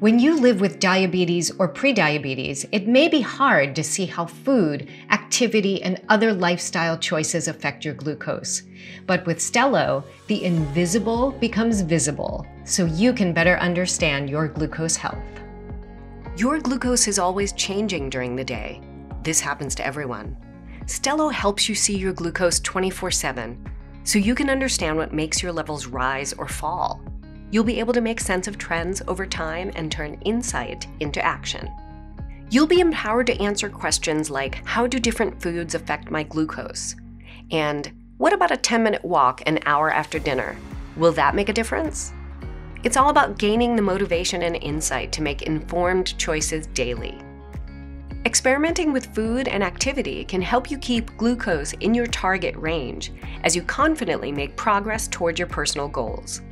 When you live with diabetes or prediabetes, it may be hard to see how food, activity, and other lifestyle choices affect your glucose. But with Stelo, the invisible becomes visible, so you can better understand your glucose health. Your glucose is always changing during the day. This happens to everyone. Stelo helps you see your glucose 24 7, so you can understand what makes your levels rise or fall. You'll be able to make sense of trends over time and turn insight into action. You'll be empowered to answer questions like How do different foods affect my glucose? And what about a 10 minute walk an hour after dinner? Will that make a difference? It's all about gaining the motivation and insight to make informed choices daily. Experimenting with food and activity can help you keep glucose in your target range as you confidently make progress toward your personal goals.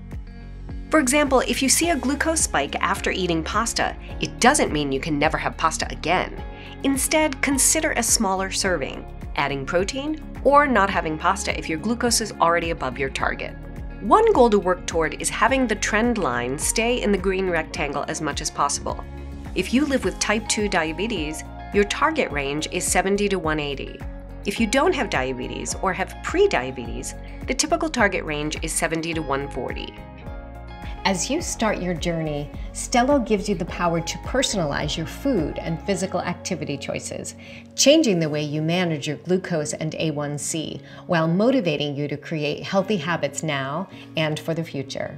For example, if you see a glucose spike after eating pasta, it doesn't mean you can never have pasta again. Instead, consider a smaller serving, adding protein, or not having pasta if your glucose is already above your target. One goal to work toward is having the trend line stay in the green rectangle as much as possible. If you live with type 2 diabetes, your target range is 70 to 180. If you don't have diabetes or have prediabetes, the typical target range is 70 to 140. As you start your journey, Stelo gives you the power to personalize your food and physical activity choices, changing the way you manage your glucose and A1C while motivating you to create healthy habits now and for the future.